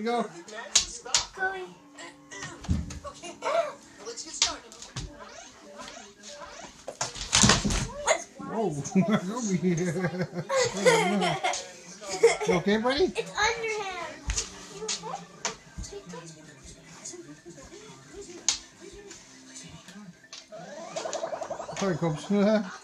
can go. Chloe. Okay, let's get started. Oh, you okay, buddy? It's underhand. Sorry, Kobe.